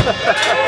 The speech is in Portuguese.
Obrigado.